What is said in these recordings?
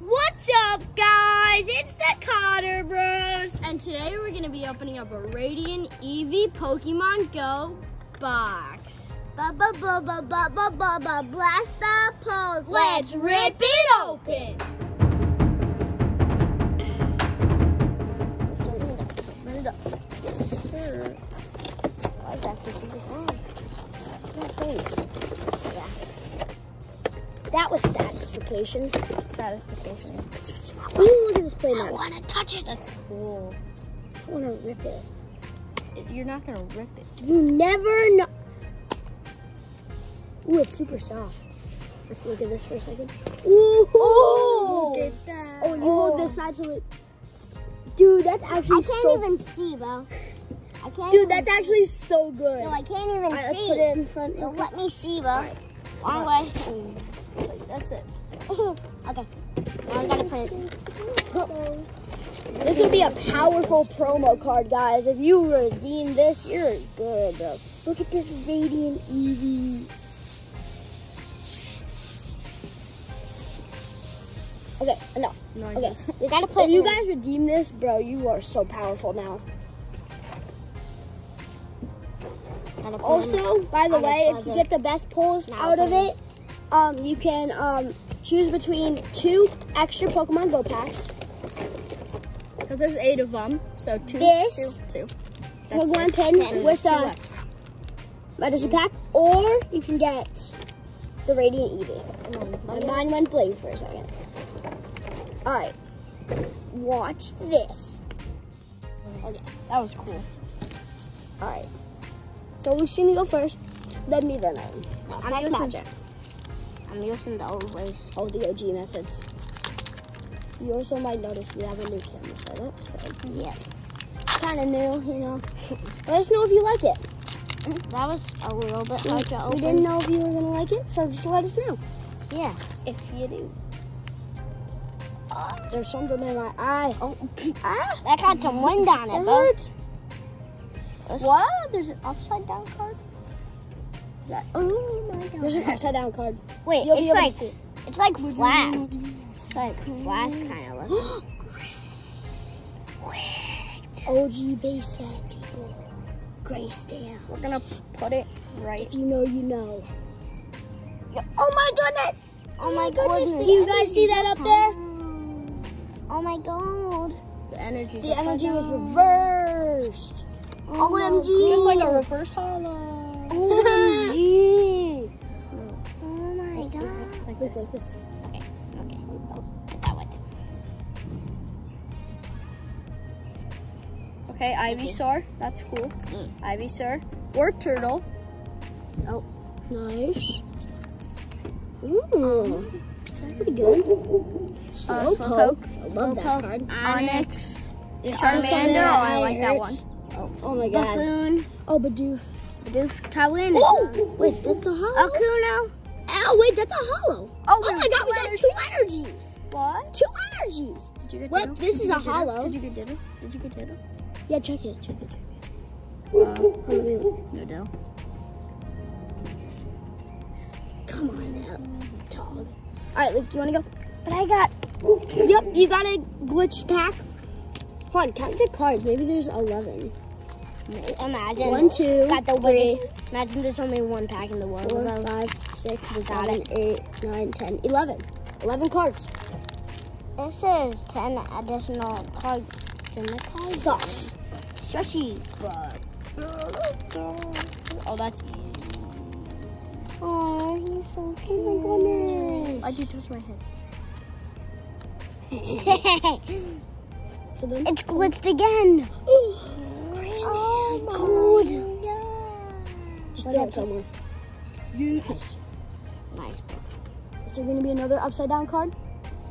What's up, guys? It's the Cotter Bros. And today we're going to be opening up a Radiant Eevee Pokemon Go box. Ba ba ba ba ba ba ba ba blast the poles. Let's rip it open. Open it up. Yes, sir. I got this in this one. Thanks. That was satisfactions. Satisfaction. Ooh, look at this play I want to touch it. That's cool. I want to rip it. You're not going to rip it. You never know. Ooh, it's super soft. Let's look at this for a second. Ooh. Oh, Look at that. Oh, you oh, hold this side so it. Dude, that's actually I can't so. even see, bro. I can't. Dude, that's actually so good. No, I can't even All right, let's see. put it in front. No, let me see, bro. Long way. That's it. okay. Now I gotta put it. This would be a powerful promo card, guys. If you redeem this, you're good, bro. Look at this Radiant Eevee. Okay, no. Okay, Noises. We gotta put. if you guys redeem this, bro, you are so powerful now. Also, by the way, if you get the best pulls out of it, um, you can um, choose between two extra Pokemon Go packs, Because there's eight of them. So two, This. two, two. That's Pokemon six. pin And with two a left. medicine pack, or you can get the Radiant Eevee. My mind went blank for a second. All right, watch this. Okay, That was cool. all right. So Lucian, go first. Then me, then Ellen. I'm using- magic. I'm using the old ways. all the OG methods. You also might notice we have a new camera setup, so Yes. kind of new, you know. Let us know if you like it. That was a little bit hard to We, open. we didn't know if you were gonna like it, so just let us know Yeah. if you do. There's something in my eye. Oh, ah, That got some wind on it, it bro. What? There's an upside down card? That, oh my god. There's an upside down card. Wait, You'll it's like it. it's like flash. It's like flash kind of look. OG base set, people. Gray stamp. We're going to put it right. If you know, you know. Oh my goodness! Oh my goodness! Do you guys see that up there? Oh my god! The energy. The energy was reversed. OMG! Just like a reverse holo. OMG. Oh my god! Like Look this. like this. Okay, okay. Oh, put that one. Okay, Ivysaur. That's cool. Mm. Ivysaur. Wartortle. Oh, nice. Ooh. That's pretty good. Uh, Slowpoke. Slowpoke. I love that Slowpoke. card. Onix. Charmander. Oh, I like that one. Oh, oh my god. Buffoon. Oh, Bidoof. Bidoof. Tywin. Oh, wait, that's a holo? Akuno. Ow, wait, that's a holo. Oh, Oh my god, we got two energies. What? Two energies. Did you get What? Ditto? This Did is a holo. Did you get Ditto? Did you get Ditto? Yeah, check it, check it, check Uh, it. Wait. no Ditto. Come on now, dog. All right, Luke, you want to go? But I got. Yep, you got a glitch pack. Hold on, count the cards. Maybe there's 11. Imagine. One, two, Got the three. Imagine there's only one pack in the world. four, five, six, We got seven, eight, nine, 10, 11. 11 cards. This is 10 additional cards in the card. Sauce. Sushi. Oh, that's easy. Oh, he's so cute. Oh my Why'd you touch my head? it's glitched again. Just throw it somewhere. Yes. Nice. Is there going to be another upside down card?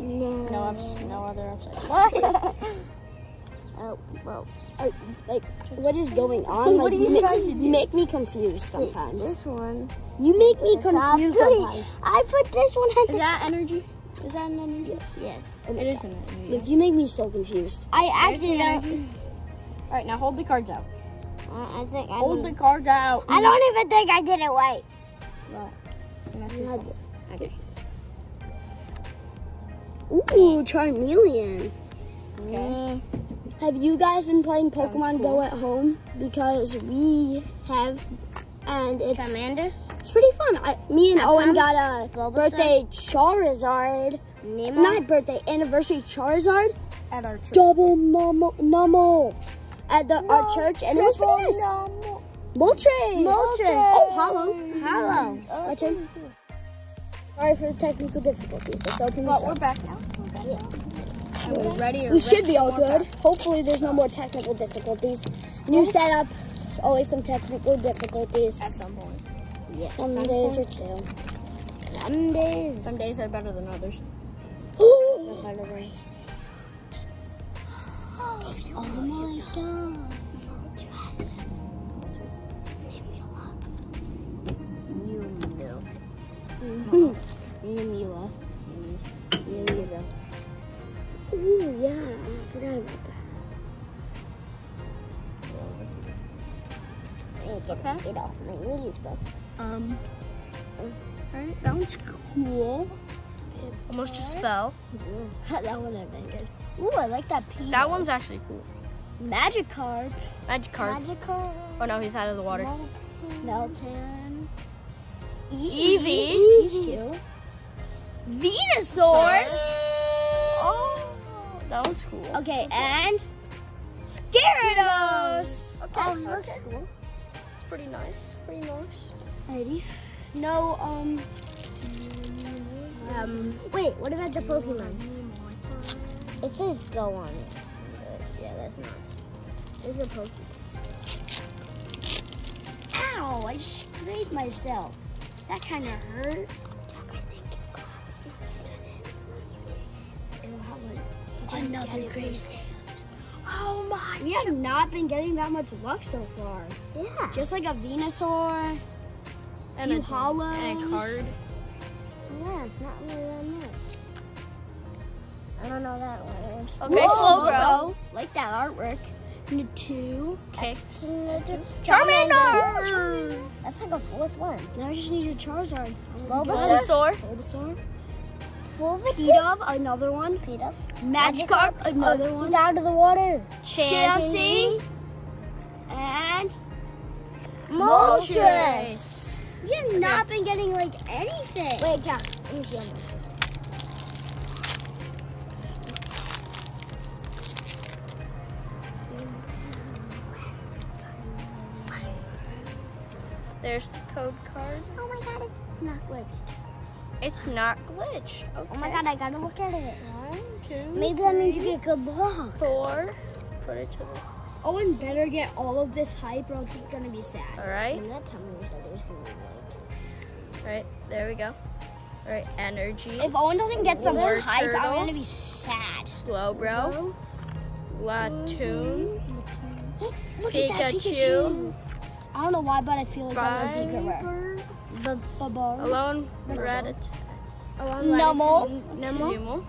No. No, ups, no other upside. What? Oh, well. Or, like, what is going on? What Like, are you ma- trying to do? You make me confused sometimes. This one. You make me The top confused three. sometimes. I put this one Is at that energy? Is that an energy? Yes. Yes. It is an energy. Look, you make me so confused. I There's actually don't. All right, now hold the cards out. I think I Hold the cards out. I don't even think I did it right. Well, and that's You your had fault. this. Okay. Ooh, Charmeleon. Yeah. Have you guys been playing Pokemon Go at home? Because we have, and it's Charmander. it's pretty fun. I, me and? Owen got a Bulbasaur? birthday Charizard, Nemo. not birthday anniversary Charizard, At our church. double Numel, Numel at the our church, and it was pretty nice. Moltres. Moltres. Oh, holo. Hello. My turn. Sorry for the technical difficulties. Let's open this But we're back now. Yeah. We're ready. We should be all good. Hopefully, there's no more technical difficulties. New setup. There's always some technical difficulties. At some point. Yeah. Some days are two. Some days. Some days are better than others. oh Better than- my god. Numula. Numula. Ooh, yeah. I forgot about that. I get Okay. it off my knees, but Um. Alright, that one's cool. Almost just fell. that one been good. Ooh, I like that P. That one's actually cool. Magic card. Magic card. magical. Oh no, he's out of the water. Meltan. Eevee. He's cute. Venusaur. Oh, that one's cool. Okay, and Gyarados. Okay. Oh, he looks okay. cool. It's pretty nice. Pretty nice. Alrighty. No, um, Um, wait, what about the Pokemon? It says go on it. But yeah, that's not. It's a Pokemon. ow, I sprayed myself. That kind of hurt. Another grace Oh my. We have not been getting that much luck so far. Yeah. Just like a Venusaur. And a, holos. and a card. Yeah, it's not really that much. I don't know that one. Okay, Whoa, Slowbro. Like that artwork. Number two. Kicks. Charmander. Charmander. That's like a fourth one. Now I just need a Charizard. Bulbasaur. Bulbasaur. Pidove, another one. Peter. Magikarp, another oh, one. He's out of the water. Chansey. And Moltres. we have not been getting like anything. Wait, Jack. Let me There's the code card. Oh my god, it's not glitched. It's not glitched. Okay. Oh my god, I gotta look at it. One, two, Maybe that means you get good luck. four. Put it to the. Owen better get all of this hype or else he's gonna be sad. All right. And that time we said it was gonna Right. There we go. All right. Energy. If Owen doesn't get some War hype, turtle. I'm gonna be sad. Slow, bro. Latoon. Look at that Pikachu. Pikachu. I don't know why, but I feel like that was a secret rare. Viper. Babar. Alone. That's all. Rattata. Numel. Numel.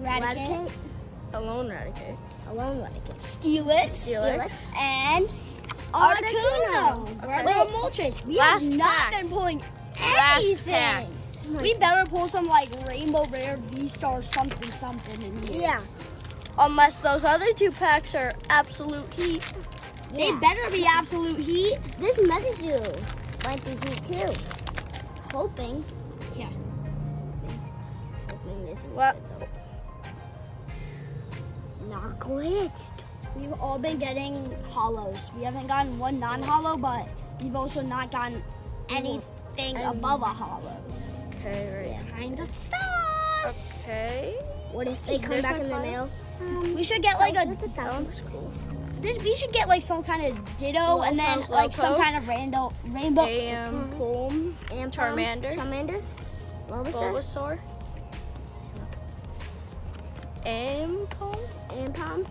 Raticate. Alone Raticate. Alone Raticate. Steelix. Steelix. And Articuno. Okay. Little Moltres. We Last have not pack. been pulling Last anything. pack. We better pull some like rainbow rare V star something something in here. Yeah. Unless those other two packs are absolute heat. They better be absolute heat. This MetaZoo might be heat too. Hoping. Yeah. Hoping this is What? Not glitched. We've all been getting holos. We haven't gotten one non-holo, but we've also not gotten anything Um, above a holo. Okay, right. Kind of sus. Okay. What if they come back in the mail? We should get like a That one's cool. This. We should get like some kind of ditto, and then Slowpoke. like some kind of random rainbow. AM Boom. And Charmander. Charmander. Bulbasaur. Bulbasaur. Ampom. Ampom.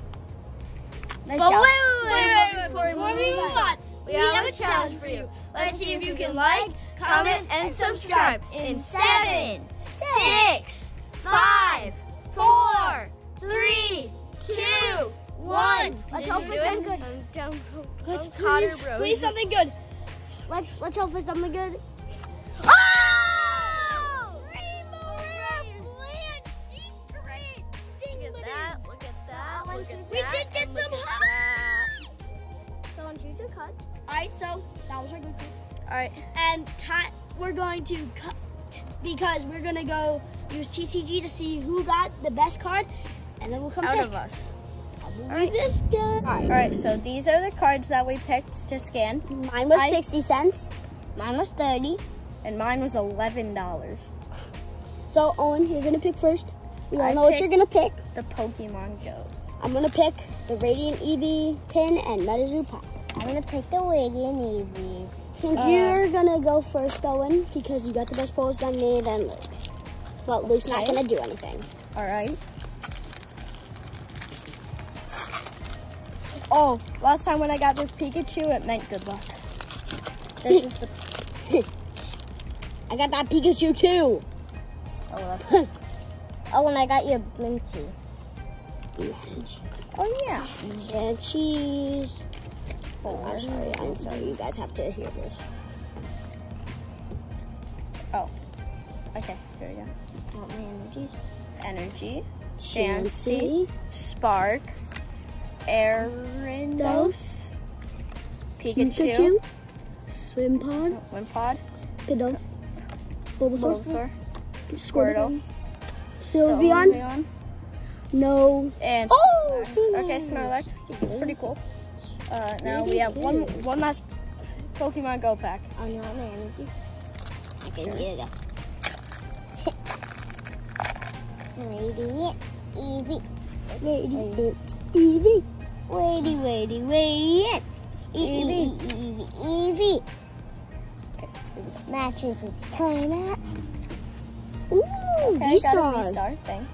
Nice But job. wait, wait, wait, wait, Before before we we move move on, on, we have a challenge for you. Let's see if you can like, comment, and subscribe in seven, six, five, four, three, two, one. Let's hope for do some it? good. Let's please, please something good. Let's let's hope for something good. Oh! Rainbow Plant Secret! Look at we that, did get some hot. Someone choose your card. Alright, so that was our good card. All right. And we're going to cut because we're gonna go use TCG to see who got the best card, and then we'll come Out pick. of us. Probably Alright. this guy. All right. So these are the cards that we picked to scan, Mine was I- 60 cents. Mine was 30. and mine was eleven dollars. So, Owen, you're gonna pick first. We all I know what you're gonna pick. The Pokemon Go. I'm gonna pick the Radiant Eevee pin and MetaZoo. I'm gonna pick the Radiant Eevee. Since Uh, you're gonna go first, Owen, because you got the best pose than me, then Luke. But Luke's not gonna do anything. All right. Oh, last time when I got this Pikachu, it meant good luck. This is the. I got that Pikachu too. Oh, that's. Oh, and I got your Minty. Oh yeah. And cheese. Oh. I'm sorry. I'm sorry. You guys have to hear this. Oh. Okay, here we go. Want my energies? Energy, Chansey. Spark, Aerandos, Pikachu, Pikachu. Swimpod. Wimpod, Pidove. Bulbasaur. Bulbasaur, Squirtle. Squirtle, Sylveon. Sylveon, No. and Oh, Snorlax. Okay. Snorlax. It's pretty cool. Uh, now we have one one last Pokemon Go pack. You want my energy? Okay, Sure. here you go. Radiant Eevee. Radiant Eevee. Waity, waity, radiant. Eevee. Eevee, Eevee. Okay, here we go. Matches with playmat. Ooh, Okay, got a V-Star. V-Star thing.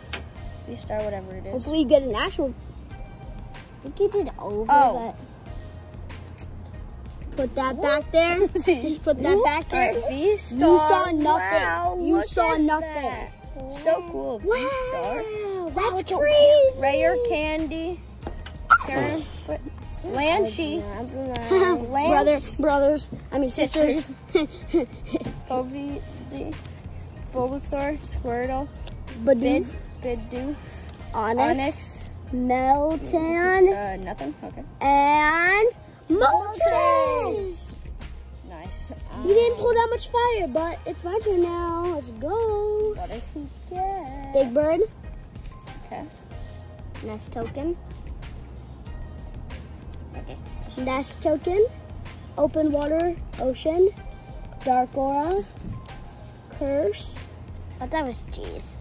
V-Star, whatever it is. Hopefully you get an actual. I think you did over, Oh. Put that back there. Just put that back there. V-Star. You saw nothing. Wow, You saw nothing. that. So cool. V-Star. Wow, that's Wow, crazy. Rare Candy. Karen? Lanchi. Brother, brothers, I mean sisters. Kobe. Bulbasaur. Squirtle. Badoo, Bid. Bidoof. Onix, Onix. Meltan, Uh, nothing. Okay. and Moltres. Nice. He didn't pull that much fire, but it's my turn now. Let's go. What does he get? Big Bird, Okay. Nest Token. Nest Token, Open Water, Ocean, Dark Aura, Curse, I thought it was cheese.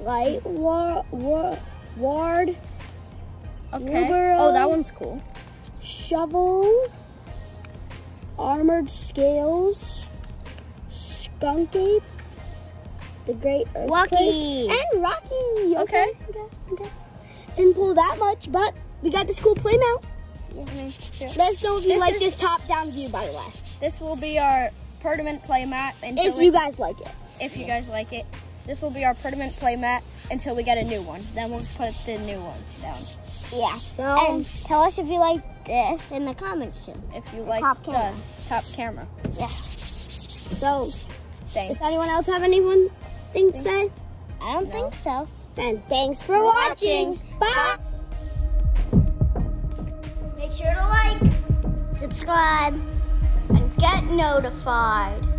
Light war, war, Ward, Okay. Bluebird. Oh, that one's cool. Shovel, Armored Scales, Skunk Ape, the Great Earthquake, Rocky. and Rocky. Okay. okay, okay. Didn't pull that much, but we got this cool play mount. Here. Let us know if you This like is- this top-down view, by the way. This will be our permanent play mat until If we- you guys like it. if you guys like it. This will be our permanent play mat until we get a new one. Then we'll put the new one down. Yeah. So, And tell us if you like this in the comments too. If you like top the top camera. Yeah. so Thanks. does anyone else have anyone thing to say? I don't No. think so. Then thanks for For watching. watching. Bye. Make sure to like Subscribe. and get notified.